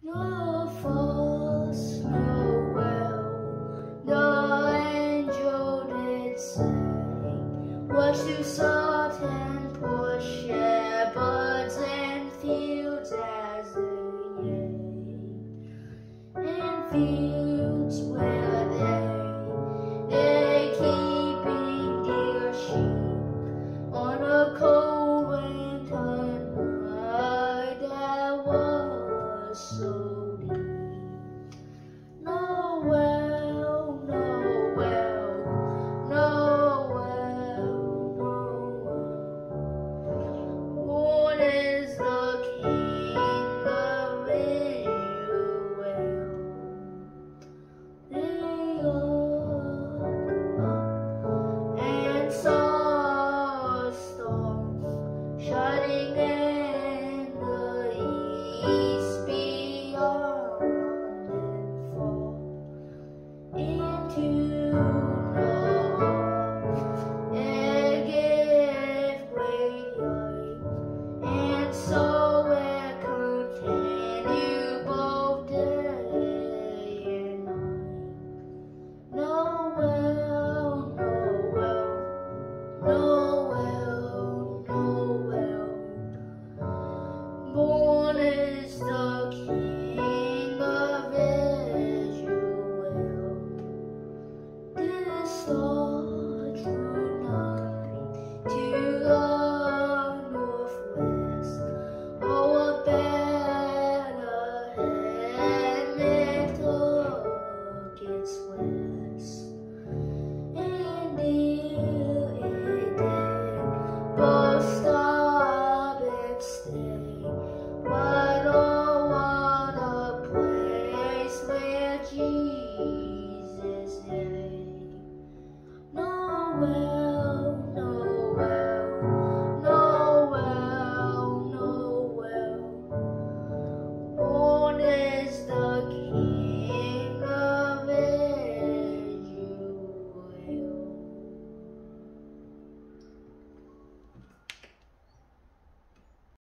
No false, Noel, no angel did say what you sought and poor shepherds and fields as they in fields. Father.